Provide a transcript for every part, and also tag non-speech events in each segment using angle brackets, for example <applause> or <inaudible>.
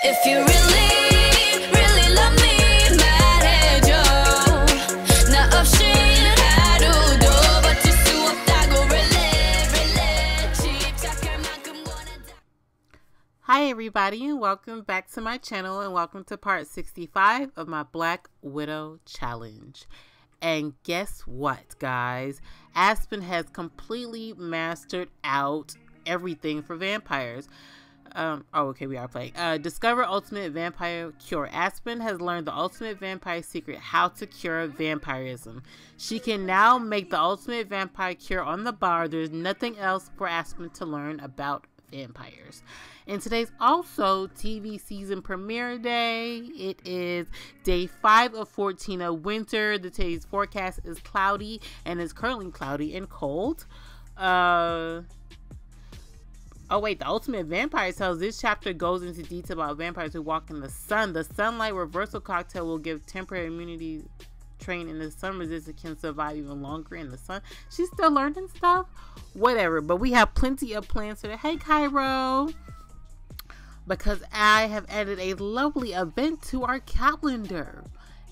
If you really Hi everybody and welcome back to my channel and welcome to part 65 of my Black Widow Challenge. And guess what guys? Aspen has completely mastered out everything for vampires. Um, oh, okay, we are playing. Uh, discover ultimate vampire cure. Aspen has learned the ultimate vampire secret how to cure vampirism. She can now make the ultimate vampire cure on the bar. There's nothing else for Aspen to learn about vampires. And today's also TV season premiere day. It is day 5 of 14 of winter. The today's forecast is cloudy and is currently cloudy and cold. Uh Oh wait, the Ultimate Vampire tells this chapter goes into detail about vampires who walk in the sun. The sunlight reversal cocktail will give temporary immunity trained in the sun resistant can survive even longer in the sun. She's still learning stuff. Whatever. But we have plenty of plans for the Hey Cairo. Because I have added a lovely event to our calendar.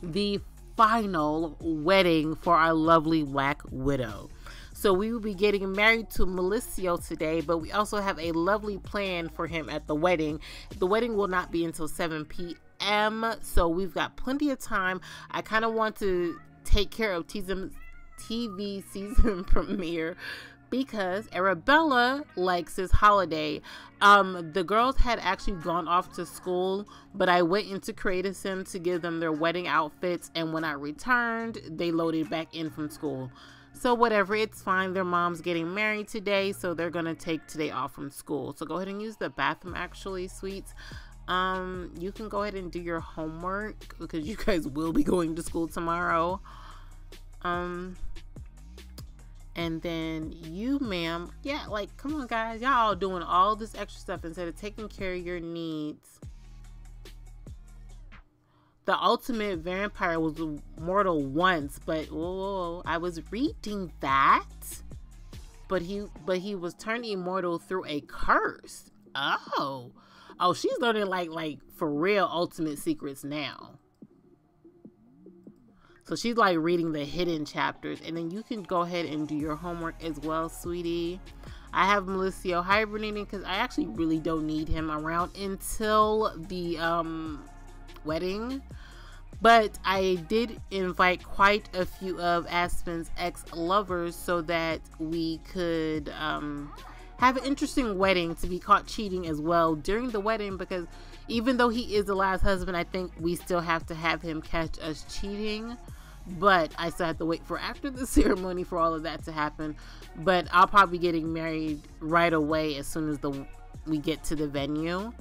The final wedding for our lovely Black Widow. So we will be getting married to Malicio today, but we also have a lovely plan for him at the wedding. The wedding will not be until 7 p.m. So we've got plenty of time. I kind of want to take care of TV season <laughs> premiere because Arabella likes his holiday. Um, the girls had actually gone off to school, but I went into Create a Sim to give them their wedding outfits, and when I returned, they loaded back in from school. So whatever, it's fine. Their mom's getting married today, so they're gonna take today off from school. So go ahead and use the bathroom actually, sweets. Um, you can go ahead and do your homework because you guys will be going to school tomorrow. Um, and then you, ma'am, yeah, like come on, guys, y'all all doing all this extra stuff instead of taking care of your needs the ultimate vampire was mortal once, but oh, I was reading that. But he but he was turned immortal through a curse. Oh. Oh, she's learning like like for real ultimate secrets now. So she's like reading the hidden chapters and then you can go ahead and do your homework as well, sweetie. I have Malicio hibernating because I actually really don't need him around until the um wedding. But I did invite quite a few of Aspen's ex lovers so that we could um, have an interesting wedding to be caught cheating as well during the wedding because even though he is the last husband, I think we still have to have him catch us cheating. But I still have to wait for after the <laughs> ceremony for all of that to happen. But I'll probably be getting married right away as soon as the we get to the venue.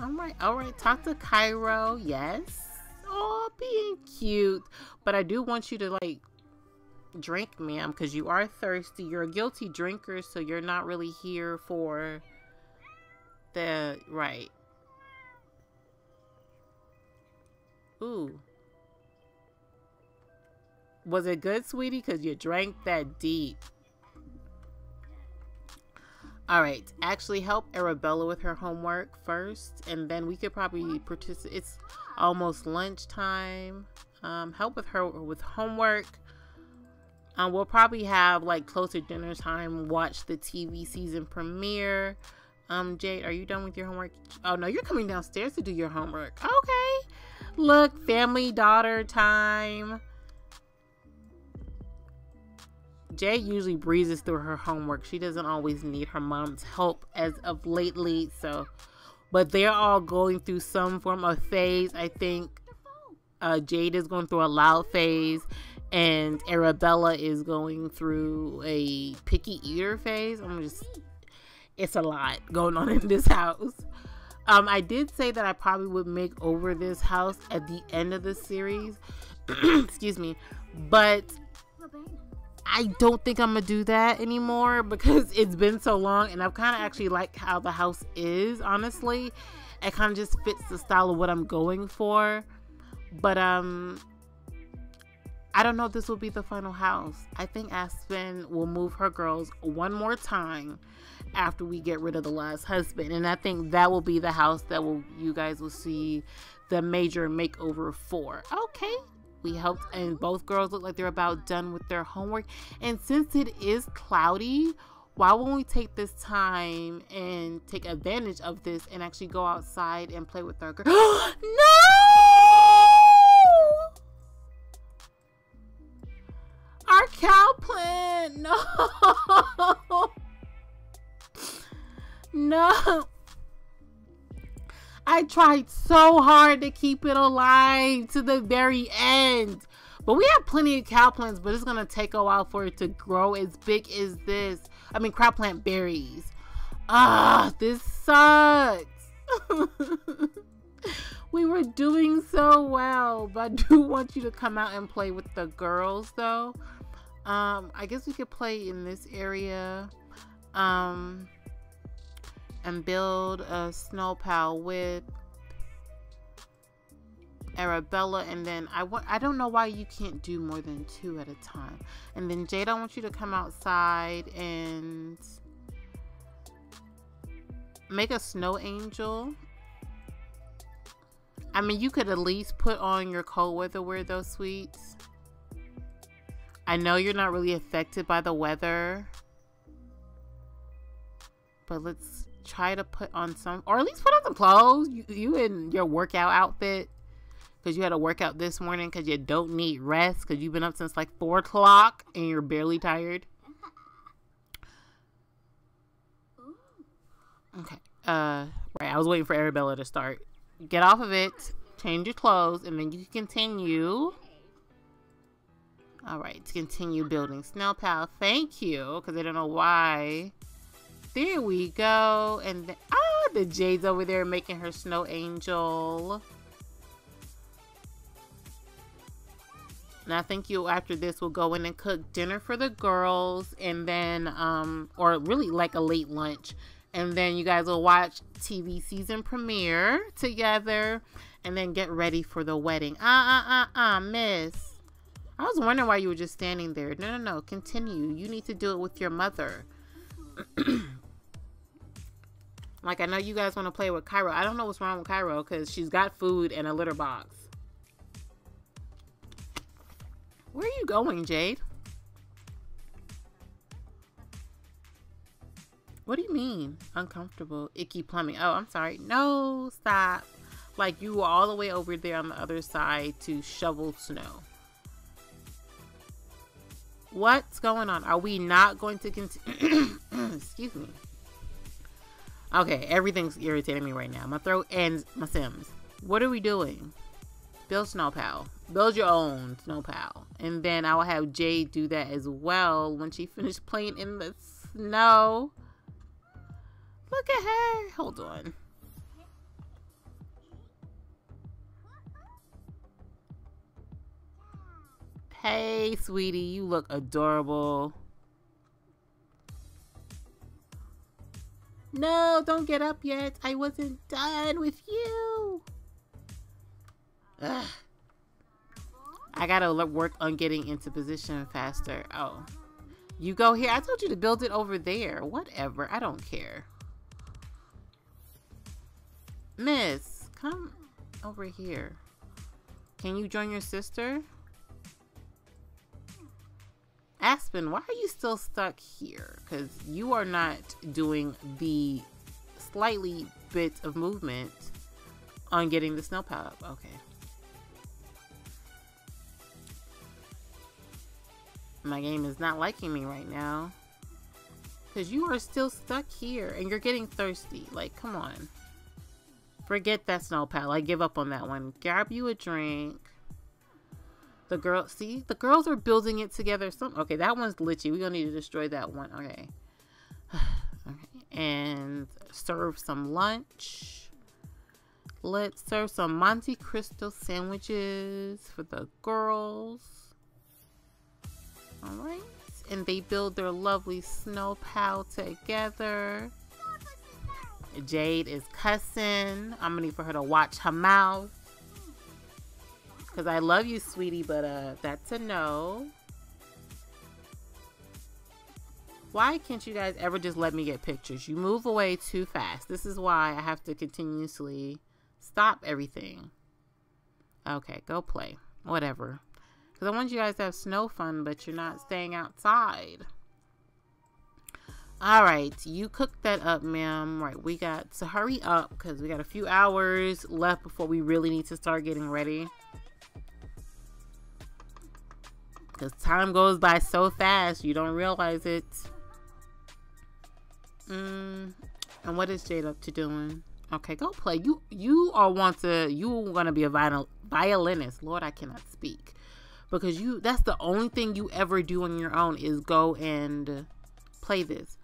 All right, all right. Talk to Cairo. Yes. Oh, being cute. But I do want you to like drink, ma'am, because you are thirsty. You're a guilty drinker, so you're not really here for the right. Ooh. Was it good, sweetie? Because you drank that deep. All right, actually help Arabella with her homework first, and then we could probably participate. It's almost lunchtime. Um, help with her with homework. Um, we'll probably have like closer dinner time. Watch the TV season premiere. Um, Jade, are you done with your homework? Oh no, you're coming downstairs to do your homework. Okay. Look, family daughter time. Jay usually breezes through her homework. She doesn't always need her mom's help as of lately. So, but they're all going through some form of phase. I think uh, Jade is going through a loud phase, and Arabella is going through a picky eater phase. I'm just, it's a lot going on <laughs> in this house. Um, I did say that I probably would make over this house at the end of the series. <clears throat> Excuse me, but I don't think I'm gonna do that anymore because <laughs> it's been so long and I've kind of actually like how the house is honestly it kind of just fits the style of what I'm going for but um I don't know if this will be the final house I think Aspen will move her girls one more time after we get rid of the last husband. And I think that will be the house that will you guys will see the major makeover for. Okay. We helped and both girls look like they're about done with their homework. And since it is cloudy, why won't we take this time and take advantage of this and actually go outside and play with our girl? <gasps> no! Our cow plant! <laughs> No! No! I tried so hard to keep it alive to the very end. But we have plenty of cow plants, but it's gonna take a while for it to grow as big as this. I mean, crab plant berries. Ah, this sucks. <laughs> we were doing so well, but I do want you to come out and play with the girls, though. Um, I guess we could play in this area. Um, and build a snow pal with Arabella and then I want I don't know why you can't do more than two at a time. And then Jade, I want you to come outside and make a snow angel. I mean, you could at least put on your cold weather wear those sweets. I know you're not really affected by the weather. But let's try to put on some, or at least put on some clothes. You, you in your workout outfit because you had a workout this morning because you don't need rest because you've been up since like four o'clock and you're barely tired. Okay. Uh, right. I was waiting for Arabella to start. Get off of it. Change your clothes, and then you can continue. All right, to continue building Snow Pal. Thank you, because I don't know why. There we go. And the, ah, the Jade's over there making her snow angel. And I think you after this will go in and cook dinner for the girls and then um or really like a late lunch. And then you guys will watch TV season premiere together and then get ready for the wedding. Uh uh uh uh miss. I was wondering why you were just standing there. No no no, continue. You need to do it with your mother. <clears throat> Like, I know you guys want to play with Cairo. I don't know what's wrong with Cairo because she's got food and a litter box. Where are you going, Jade? What do you mean? Uncomfortable, icky plumbing. Oh, I'm sorry. No, stop. Like you were all the way over there on the other side to shovel snow. What's going on? Are we not going to continue? <coughs> Excuse me. Okay, everything's irritating me right now. My throat and my Sims. What are we doing? Build Snowpal. Build your own Snowpal. And then I will have Jade do that as well when she finishes playing in the snow. Look at her. Hold on. Hey, sweetie, you look adorable. No, don't get up yet. I wasn't done with you. Ugh. I gotta work on getting into position faster. Oh. You go here. I told you to build it over there. Whatever. I don't care. Miss, come over here. Can you join your sister? Aspen, why are you still stuck here? Because you are not doing the slightly bit of movement on getting the snow pop. Okay. My game is not liking me right now. Because you are still stuck here and you're getting thirsty. Like, come on. Forget that snow pal. I give up on that one. Grab you a drink. The girl, see, the girls are building it together. Some okay, that one's glitchy. We're gonna need to destroy that one. Okay, <sighs> okay, and serve some lunch. Let's serve some Monte Cristo sandwiches for the girls. All right, and they build their lovely snow pal together. Jade is cussing. I'm gonna need for her to watch her mouth. Because I love you, sweetie, but uh, that's a no. Why can't you guys ever just let me get pictures? You move away too fast. This is why I have to continuously stop everything. Okay, go play. Whatever. Because I want you guys to have snow fun, but you're not staying outside. All right, you cooked that up, ma'am. Right, we got to hurry up because we got a few hours left before we really need to start getting ready. Because time goes by so fast, you don't realize it. Mm, and what is Jade up to doing? Okay, go play. You you are want to you want to be a viol violinist. Lord, I cannot speak because you that's the only thing you ever do on your own is go and play this.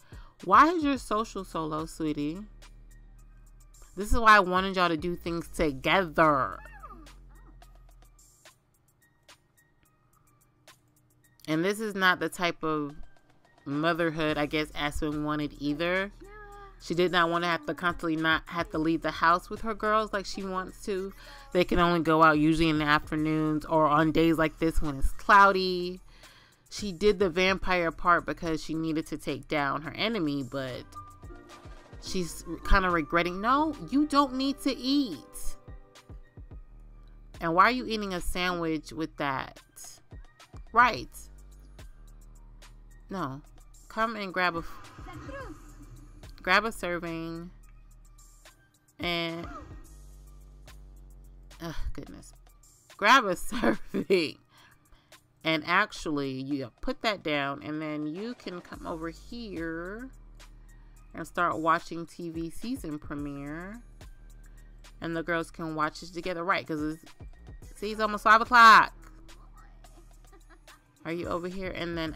Why is your social so low, sweetie? This is why I wanted y'all to do things together. And this is not the type of motherhood I guess Aspen wanted either. She did not want to have to constantly not have to leave the house with her girls like she wants to. They can only go out usually in the afternoons or on days like this when it's cloudy. She did the vampire part because she needed to take down her enemy, but she's kind of regretting, no, you don't need to eat. And why are you eating a sandwich with that? Right. No. Come and grab a grab a serving and oh goodness. Grab a <laughs> serving and actually you put that down and then you can come over here and start watching TV season premiere and the girls can watch it together right? Because it's see it's almost five o'clock. Are you over here? And then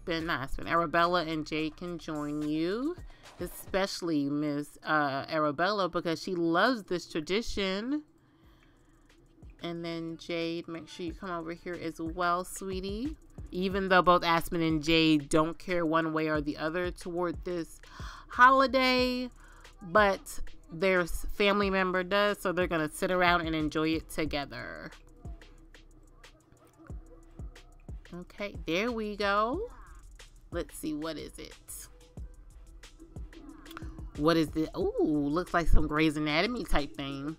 Aspen not Aspen Arabella and Jay can join you especially Miss uh, Arabella because she loves this tradition. And then Jade, make sure you come over here as well, sweetie. Even though both Aspen and Jade don't care one way or the other toward this holiday, but their family member does, so they're gonna sit around and enjoy it together. Okay, there we go. Let's see, what is it? What is it? Ooh, looks like some Grey's Anatomy type thing.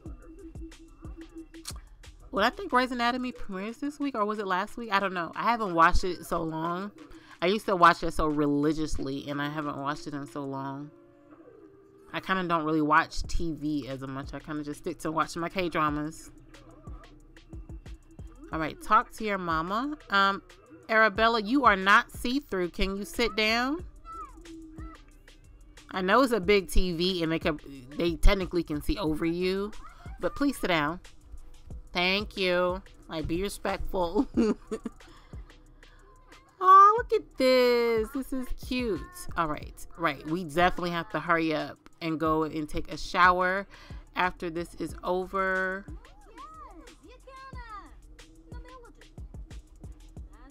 Well, I think Grey's Anatomy premieres this week, or was it last week? I don't know. I haven't watched it so long. I used to watch it so religiously, and I haven't watched it in so long. I kind of don't really watch TV as much. I kind of just stick to watching my K dramas. All right, talk to your mama. Um, Arabella, you are not see through. Can you sit down? I know it's a big TV and they can they technically can see over you, but please sit down. Thank you. Like be respectful. <laughs> oh, look at this. This is cute. All right. Right. We definitely have to hurry up and go and take a shower after this is over.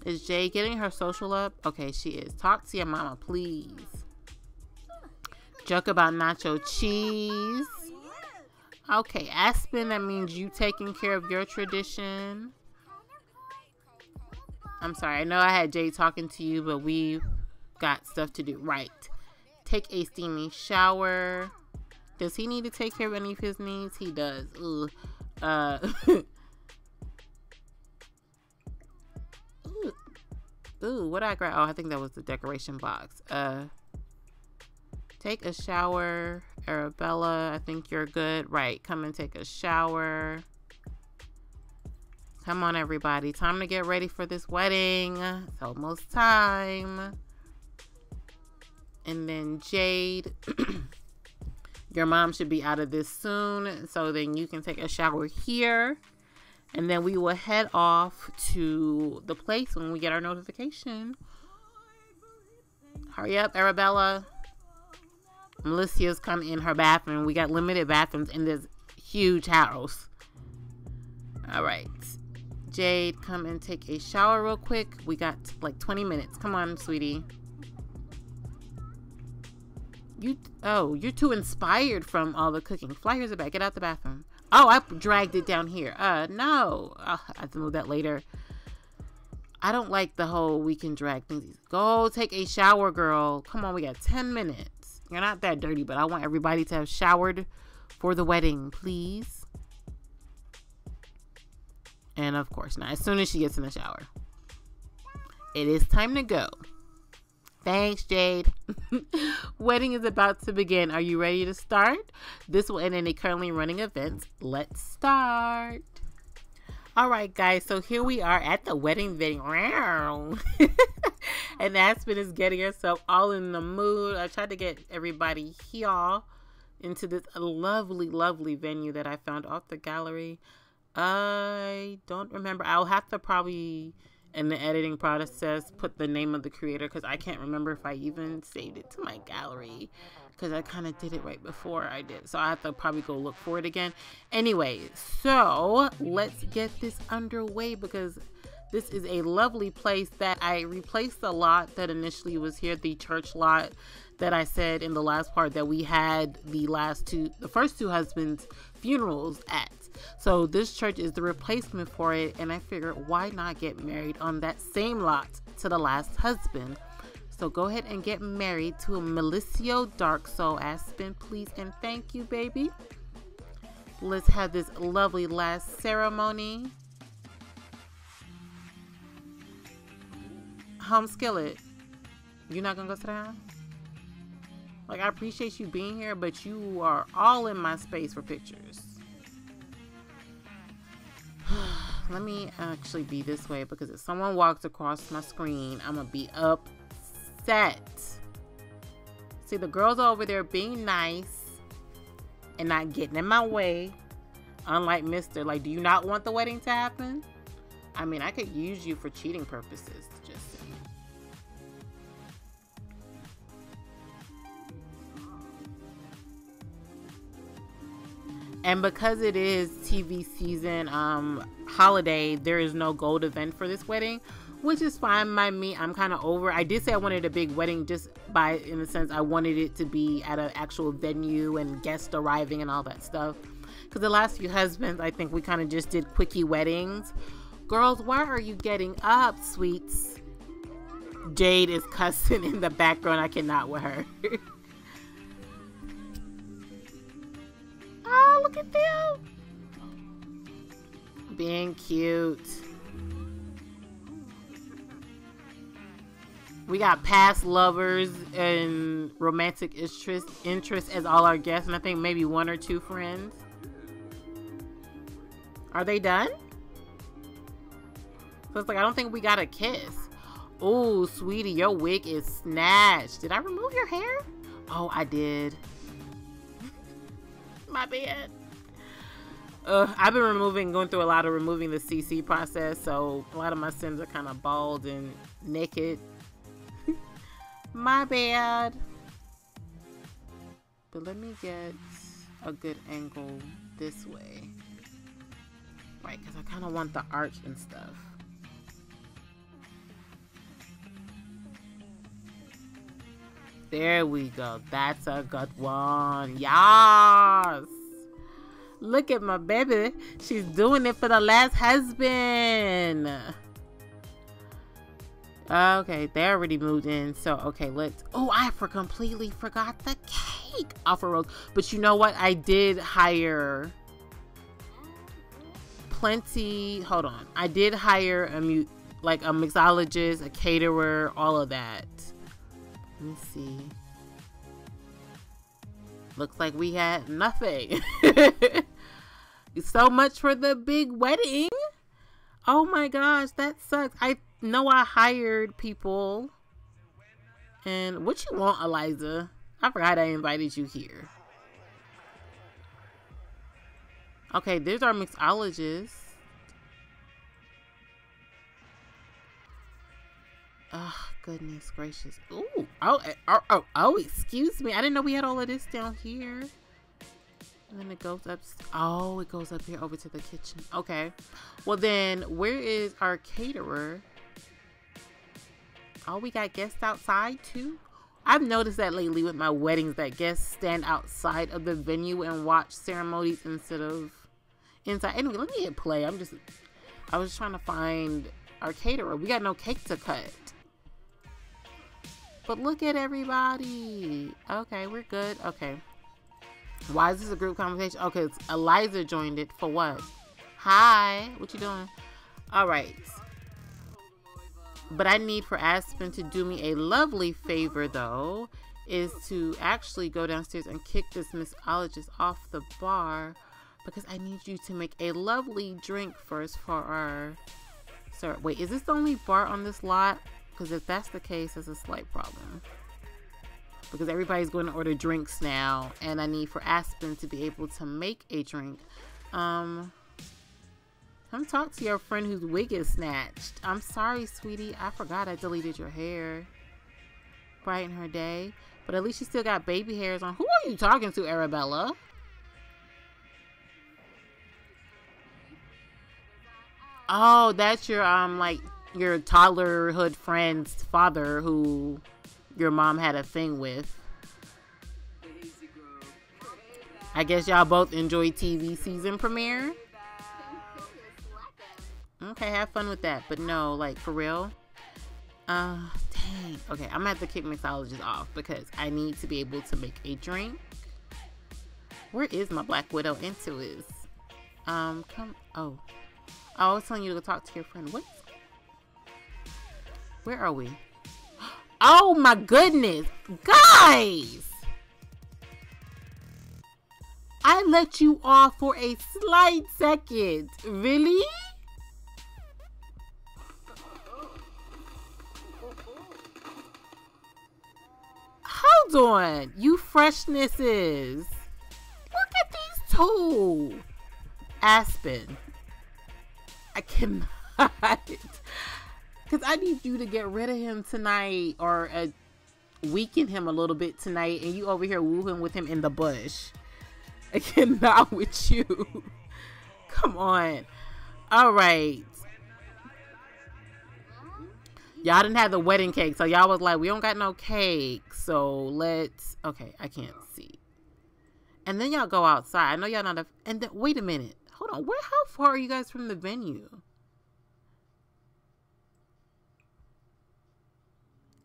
Is Jay getting her social up? Okay, she is. Talk to your mama, please. Joke about nacho cheese. Okay, Aspen, that means you taking care of your tradition. I'm sorry, I know I had Jay talking to you, but we've got stuff to do. Right. Take a steamy shower. Does he need to take care of any of his needs? He does. Ooh. Uh, <laughs> Ooh, what I grab? Oh, I think that was the decoration box. Uh, Take a shower. Arabella, I think you're good. Right, come and take a shower. Come on, everybody. Time to get ready for this wedding. It's almost time. And then Jade, <clears throat> your mom should be out of this soon. So then you can take a shower here. And then we will head off to the place when we get our notification. Hurry up, Arabella. Melissa's come in her bathroom. We got limited bathrooms in this huge house. All right. Jade, come and take a shower real quick. We got like 20 minutes. Come on, sweetie. You, oh, you're too inspired from all the cooking. Fly yours back. Get out the bathroom. Oh, I dragged it down here. Uh, no. Oh, I have to move that later. I don't like the whole we can drag things. Go take a shower, girl. Come on, we got 10 minutes. You're not that dirty, but I want everybody to have showered for the wedding, please. And of course, now as soon as she gets in the shower, it is time to go. Thanks, Jade. <laughs> Wedding is about to begin. Are you ready to start? This will end any currently running events. Let's start. All right, guys. So here we are at the wedding venue. <laughs> and Aspen is getting herself all in the mood. I tried to get everybody here into this lovely, lovely venue that I found off the gallery. I don't remember. I'll have to probably in the editing process put the name of the creator because I can't remember if I even saved it to my gallery because I kind of did it right before I did. So I have to probably go look for it again. Anyway, so let's get this underway because this is a lovely place that I replaced the lot that initially was here, the church lot that I said in the last part that we had the last two, the first two husbands' funerals at. So this church is the replacement for it, and I figured why not get married on that same lot to the last husband. So go ahead and get married to a Malicio Darksoul Aspen, please, and thank you, baby. Let's have this lovely last ceremony. Home skillet. You're not gonna go sit down? Like I appreciate you being here, but you are all in my space for pictures. Let me actually be this way because if someone walks across my screen, I'm gonna be upset. See, the girls over there being nice and not getting in my way. Unlike Mr. Like, do you not want the wedding to happen? I mean, I could use you for cheating purposes. Just saying. And because it is TV season um holiday, there is no gold event for this wedding, which is fine by me. I'm kind of over. I did say I wanted a big wedding just by in the sense I wanted it to be at an actual venue and guests arriving and all that stuff. Because the last few husbands, I think we kind of just did quickie weddings. Girls, why are you getting up, sweets? Jade is cussing in the background. I cannot with her. <laughs> oh, look at them. Being cute. We got past lovers and romantic interest, interest as all our guests, and I think maybe one or two friends. Are they done? So it's like, I don't think we got a kiss. Oh, sweetie, your wig is snatched. Did I remove your hair? Oh, I did. <laughs> My bad. Uh, I've been removing, going through a lot of removing the CC process, so a lot of my Sims are kind of bald and naked. <laughs> my bad. But let me get a good angle this way. Right, because I kind of want the arch and stuff. There we go. That's a good one. Yes. Look at my baby. She's doing it for the last husband. Okay, they already moved in. So, okay, let's. Oh, I for completely forgot the cake off of Rose. But you know what? I did hire plenty. Hold on. I did hire a mute, like a mixologist, a caterer, all of that. Let me see. Looks like we had nothing. <laughs> so much for the big wedding. Oh my gosh, that sucks. I know I hired people. And what you want, Eliza? I forgot I invited you here. Okay, there's our mixologist. Oh, goodness gracious. Ooh. Oh, eh, oh, oh, oh, excuse me. I didn't know we had all of this down here. And then it goes up. Oh, it goes up here over to the kitchen. Okay. Well, then, where is our caterer? Oh, we got guests outside too? I've noticed that lately with my weddings that guests stand outside of the venue and watch ceremonies instead of inside. Anyway, let me hit play. I'm just, I was trying to find our caterer. We got no cake to cut. But look at everybody. Okay, we're good. Okay. Why is this a group conversation? Okay, it's Eliza joined it. For what? Hi. What you doing? All right. But I need for Aspen to do me a lovely favor, though, is to actually go downstairs and kick this mixologist off the bar because I need you to make a lovely drink first for our. Sir, wait, is this the only bar on this lot? Because if that's the case, it's a slight problem. Because everybody's going to order drinks now, and I need for Aspen to be able to make a drink. Um, Come talk to your friend whose wig is snatched. I'm sorry, sweetie. I forgot I deleted your hair. Brighten her day. But at least she still got baby hairs on. Who are you talking to, Arabella? Oh, that's your um like your toddlerhood friend's father who your mom had a thing with. I guess y'all both enjoy TV season premiere. Okay, have fun with that. But no, like for real. Uh, dang. Okay, I'm gonna have to kick mixologist off because I need to be able to make a drink. Where is my Black Widow into is? Um, come. Oh, I was telling you to go talk to your friend. What? Where are we? Oh my goodness, guys! I let you off for a slight second. Really? Hold on, you freshnesses. Look at these two. Aspen. I cannot. <laughs> Because I need you to get rid of him tonight or uh, weaken him a little bit tonight. And you over here wooing with him in the bush. <laughs> I cannot with you. <laughs> Come on. All right. Y'all didn't have the wedding cake, so y'all was like, we don't got no cake, so let's. Okay, I can't see. And then y'all go outside. I know y'all not. A, and then wait a minute. Hold on. Where? How far are you guys from the venue?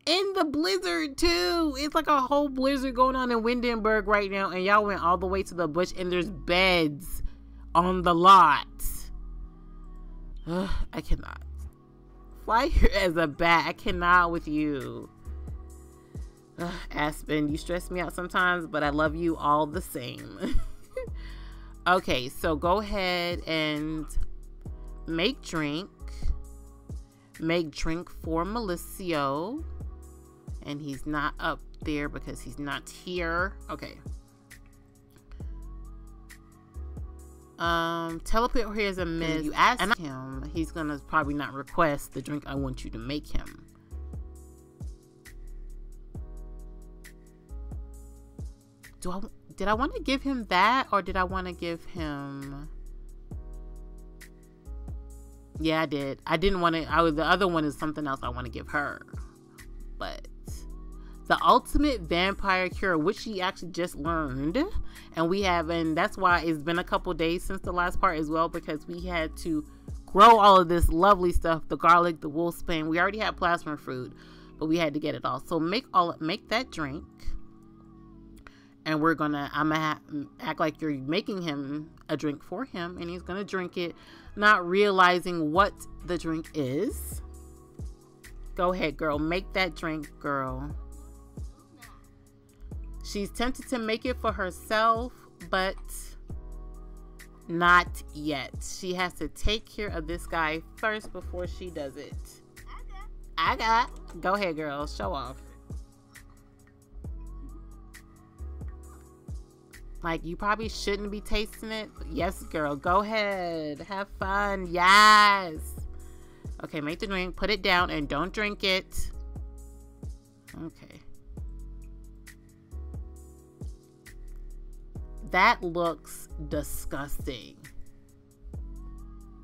In the blizzard too. It's like a whole blizzard going on in Windenburg right now, and y'all went all the way to the bush, and there's beds on the lot. Ugh, I cannot fly here <laughs> as a bat. I cannot with you. Ugh, Aspen, you stress me out sometimes, but I love you all the same. <laughs> okay, so go ahead and make drink. Make drink for Malicio. And he's not up there because he's not here. Okay. Um, teleport here is a miss. You ask and him, he's gonna probably not request the drink I want you to make him. Do I did I want to give him that or did I want to give him? Yeah, I did. I didn't want to. I was the other one is something else I want to give her, but the ultimate vampire cure, which she actually just learned. And we have, and that's why it's been a couple days since the last part as well, because we had to grow all of this lovely stuff the garlic, the wolfsbane. We already had plasma fruit, but we had to get it all. So make all make that drink. And we're gonna, I'm gonna act like you're making him a drink for him, and he's gonna drink it, not realizing what the drink is. Go ahead, girl. Make that drink, girl. She's tempted to make it for herself, but not yet. She has to take care of this guy first before she does it. I got. I got. Go ahead, girl. Show off. Like, you probably shouldn't be tasting it. Yes, girl. Go ahead. Have fun. Yes. Okay, make the drink. Put it down and don't drink it. Okay. That looks disgusting.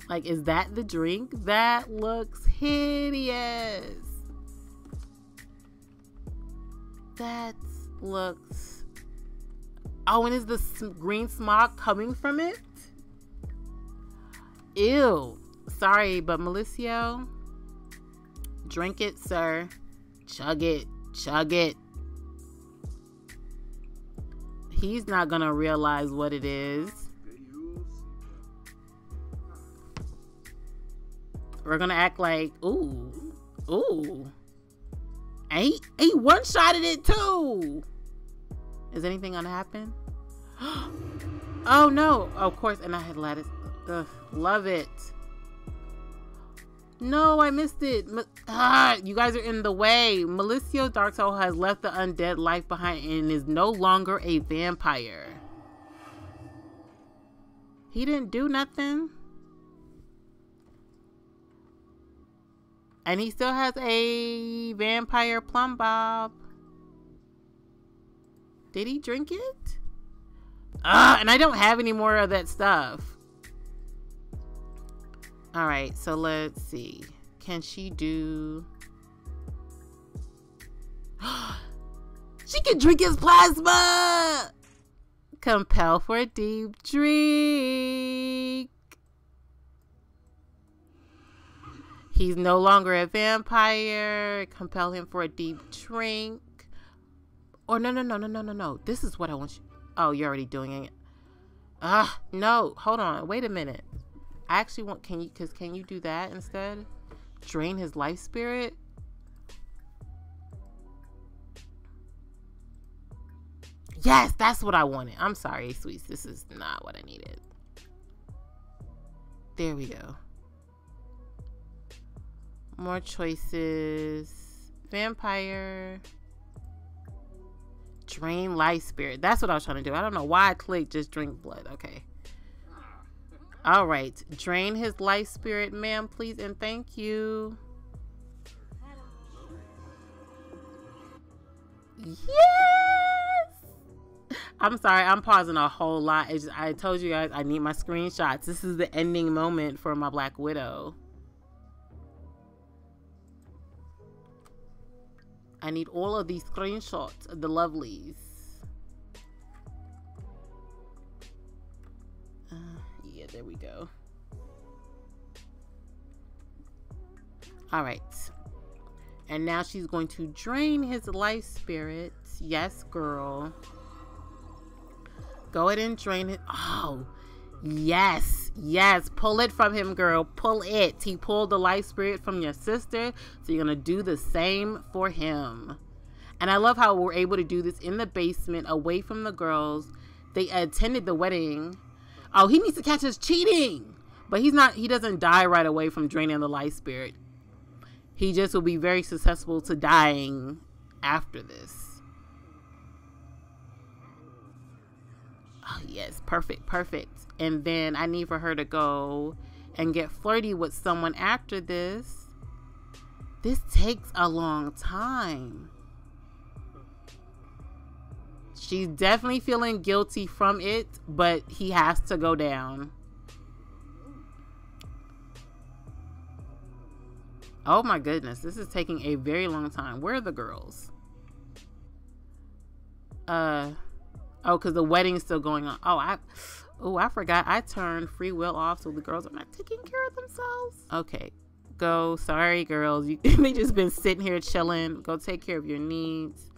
Like, is that the drink? That looks hideous. That looks. Oh, and is the green smog coming from it? Ew. Sorry, but Malicio, Drink it, sir. Chug it. Chug it. He's not gonna realize what it is. We're gonna act like, ooh, ooh. And he, he one shotted it too. Is anything gonna happen? <gasps> oh no, of course, and I had lettuce. Ugh, love it. No, I missed it. You guys are in the way. Malicio Darksoul has left the undead life behind and is no longer a vampire. He didn't do nothing. And he still has a vampire plumbob. Did he drink it? Ah, and I don't have any more of that stuff. All right, so let's see. Can she do? <gasps> she can drink his plasma. Compel for a deep drink. He's no longer a vampire. Compel him for a deep drink. Or no, no, no, no, no, no, no. This is what I want you. Oh, you're already doing it. Ah, no. Hold on. Wait a minute. I actually want. Can you? Cause can you do that instead? Drain his life spirit. Yes, that's what I wanted. I'm sorry, sweets. This is not what I needed. There we go. More choices. Vampire. Drain life spirit. That's what I was trying to do. I don't know why I clicked just drink blood. Okay. All right. Drain his life spirit, ma'am, please, and thank you. Yes! I'm sorry, I'm pausing a whole lot. Just, I told you guys I need my screenshots. This is the ending moment for my Black Widow. I need all of these screenshots of the lovelies. There we go. All right. And now she's going to drain his life spirit. Yes, girl. Go ahead and drain it. Oh, yes. Yes. Pull it from him, girl. Pull it. He pulled the life spirit from your sister. So you're going to do the same for him. And I love how we're able to do this in the basement away from the girls. They attended the wedding. Oh, he needs to catch us cheating. But he's not, he doesn't die right away from draining the life spirit. He just will be very susceptible to dying after this. Oh, yes, perfect, perfect. And then I need for her to go and get flirty with someone after this. This takes a long time. She's definitely feeling guilty from it, but he has to go down. Oh my goodness, this is taking a very long time. Where are the girls? Uh oh, because the wedding's still going on. Oh, I oh I forgot I turned free will off so the girls are not taking care of themselves. Okay. Go. Sorry, girls. You <laughs> they just been sitting here chilling. Go take care of your needs.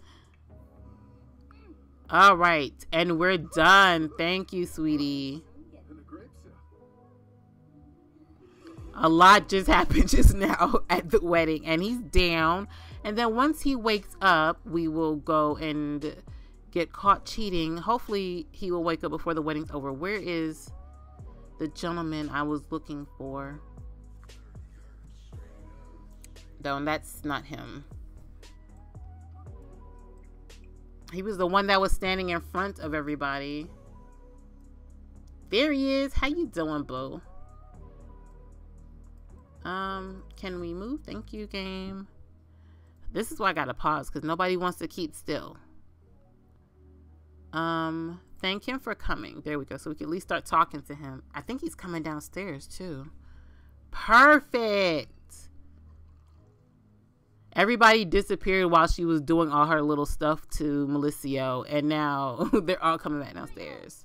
All right, and we're done. Thank you, sweetie. a lot just <laughs> happened just now <laughs> at the wedding and he's down. And then once he wakes up we will go and get caught cheating. Hopefully he will wake up before the wedding's over. Where is the gentleman i was looking for? And that's not him he was the one that was standing in front of everybody there he is how you doing boo um, can we move? Thank you, game. This is why I gotta pause because nobody wants to keep still. Um, thank him for coming. There we go. So we can at least start talking to him. I think he's coming downstairs too. Perfect. Everybody disappeared while she was doing all her little stuff to Malicio, and now <laughs> they're all coming back downstairs.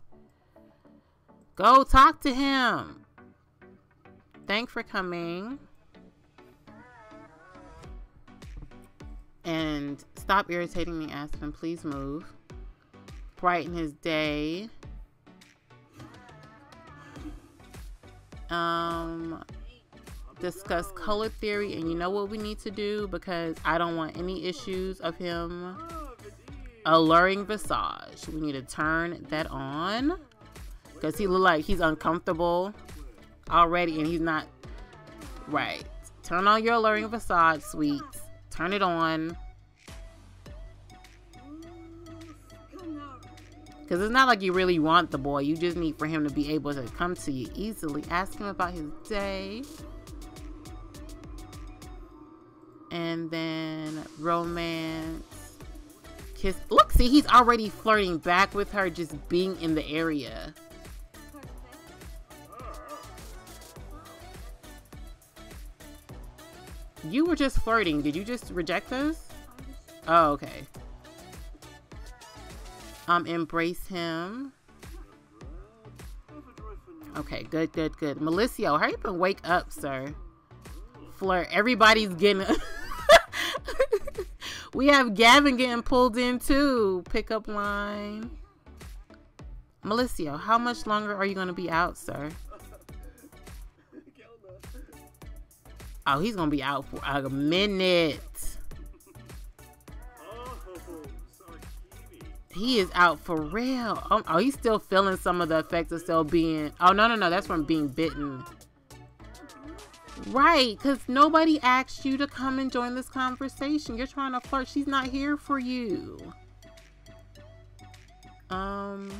Go talk to him. Thanks for coming. And stop irritating me, Aspen. Please move. Brighten his day. Um, discuss color theory. And you know what we need to do? Because I don't want any issues of him alluring visage. We need to turn that on. Because he look like he's uncomfortable already and he's not right. Turn on your alluring visage, sweets. Turn it on. Because it's not like you really want the boy. You just need for him to be able to come to you easily. Ask him about his day. And then romance. Kiss. Look, see, he's already flirting back with her just being in the area. You were just flirting. Did you just reject us? Oh, okay. Um, embrace him. Okay, good, good, good. Malicio hurry up and wake up, sir. Flirt. Everybody's getting... <laughs> we have Gavin getting pulled in, too. Pickup line. Malicio, how much longer are you going to be out, sir? Oh, he's gonna be out for a minute. He is out for real. Oh, oh, he's still feeling some of the effects of still being. Oh no, no, no, that's from being bitten. Right, because nobody asked you to come and join this conversation. You're trying to flirt. She's not here for you. Um,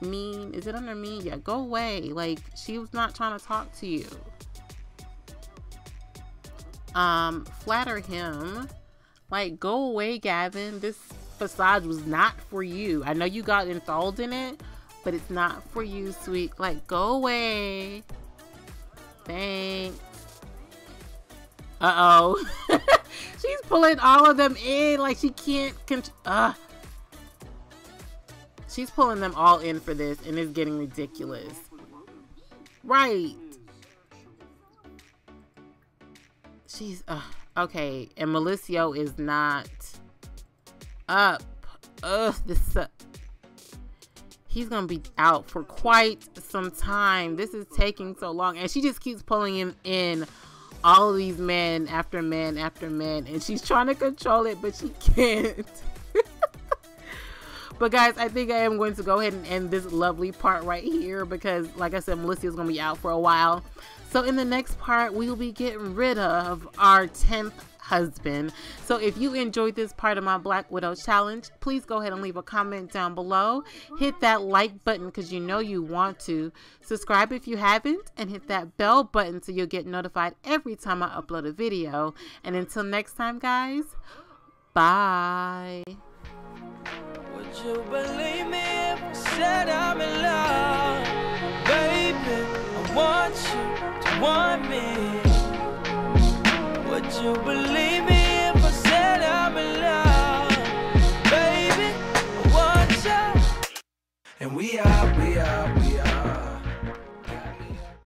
mean. Is it under me? Yeah, go away. Like, she was not trying to talk to you um, flatter him. Like, go away, Gavin. This facade was not for you. I know you got enthralled in it, but it's not for you, sweet. Like, go away. Thanks. Uh-oh. <laughs> She's pulling all of them in like she can't uh She's pulling them all in for this and it's getting ridiculous. Right. She's uh, okay, and Malicio is not up. Ugh, this. He's gonna be out for quite some time. This is taking so long, and she just keeps pulling him in. All these men after men after men, and she's trying to control it, but she <laughs> can't. <laughs> but guys, I think I am going to go ahead and end this lovely part right here because, like I said, Melissa is to be out for a while. So in the next part, we will be getting rid of our 10th husband. So if you enjoyed this part of my Black Widow challenge, please go ahead and leave a comment down below. Hit that like button because you know you want to. Subscribe if you haven't and hit that bell button so you'll get notified every time I upload a video. And until next time, guys, bye. Would you believe me if I said I'm in love? Baby, what's up? And we are, we are, we are.